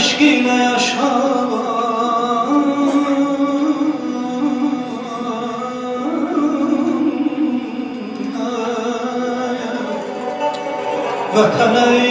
eşkiyle yaşa Vatana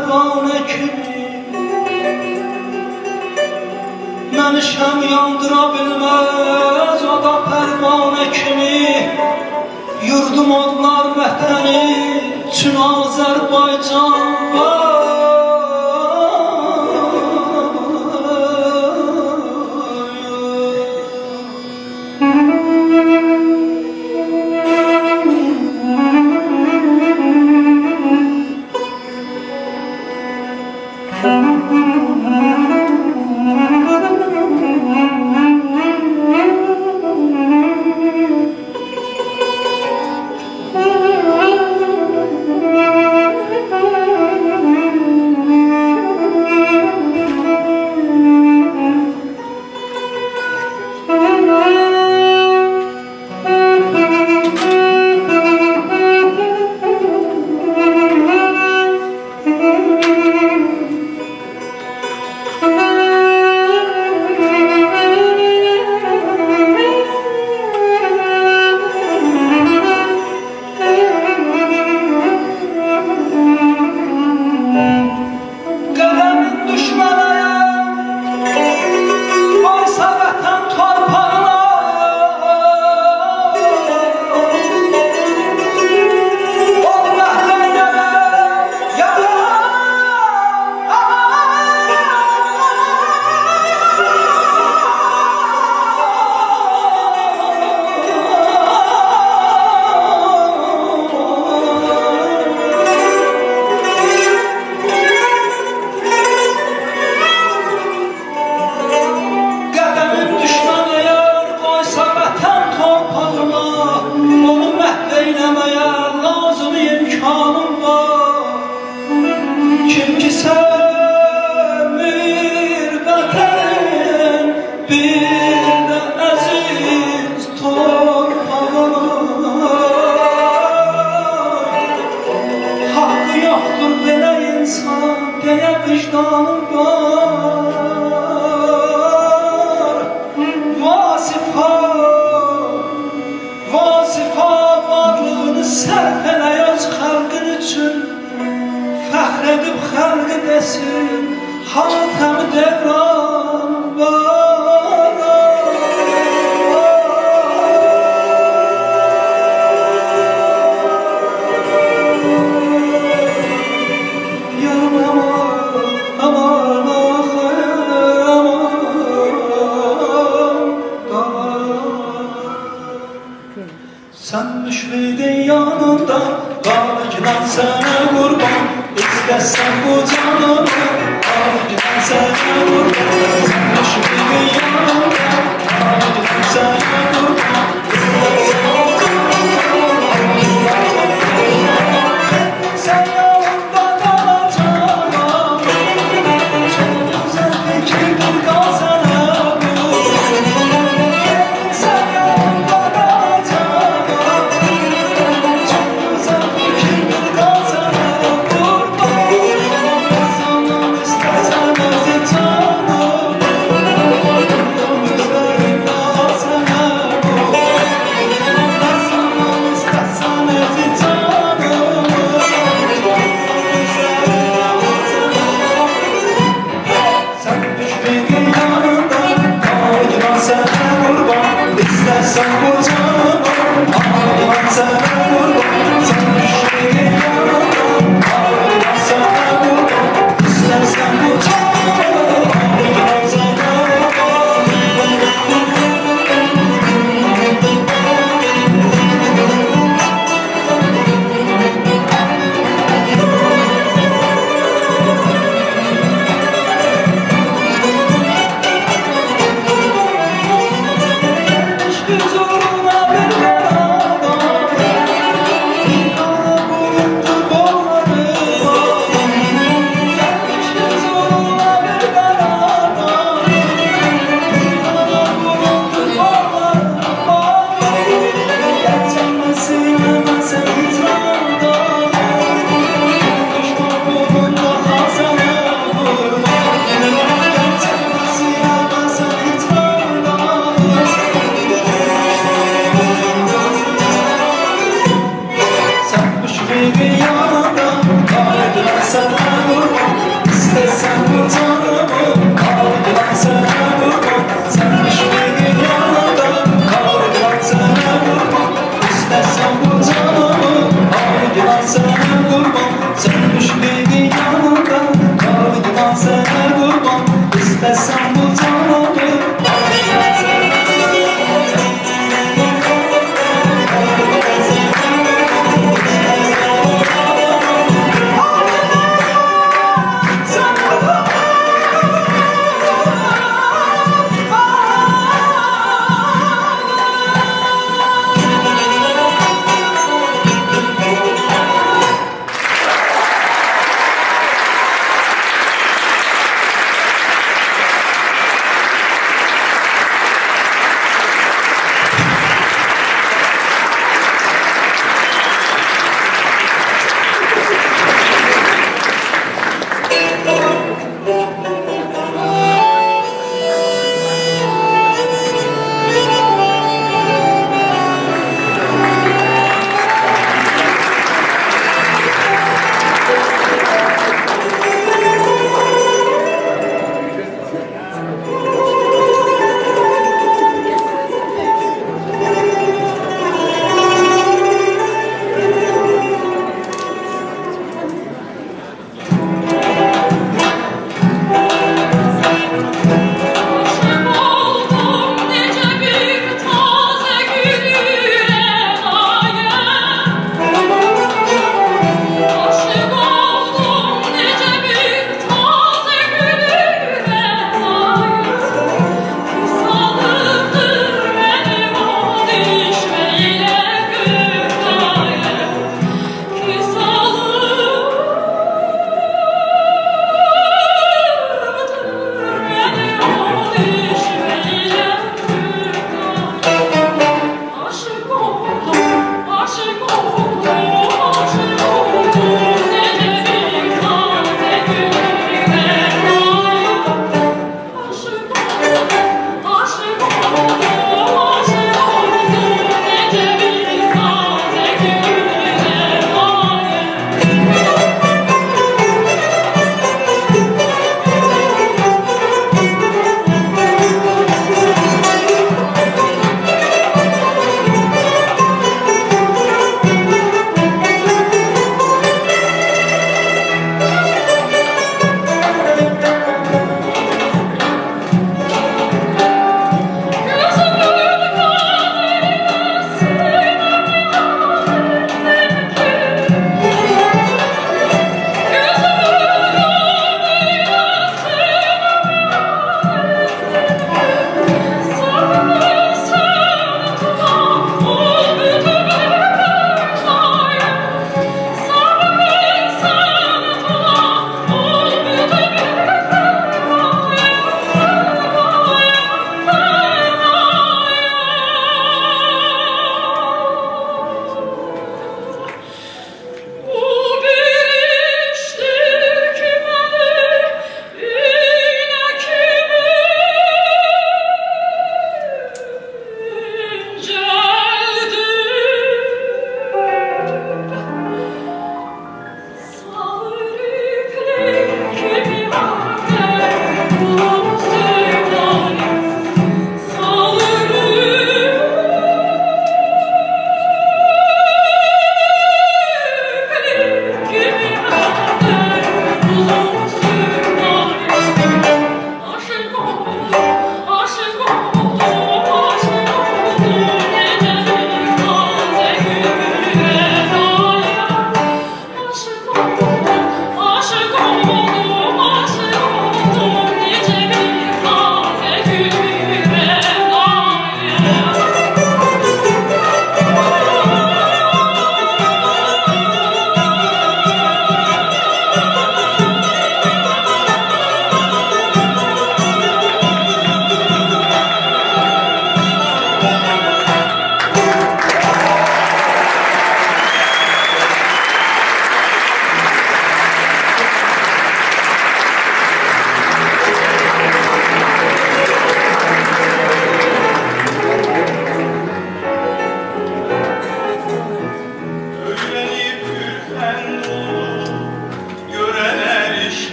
pərvanə kimi Mərşəm yandıra bilməz O da pərvanə kimi Yurdum onlar vətəni Çün Azərbaycan var hatəmi devran var Yarım aman, aman ahır, aman, aman. Sen müşridin yanında Kal giden sana kurban I'm sorry.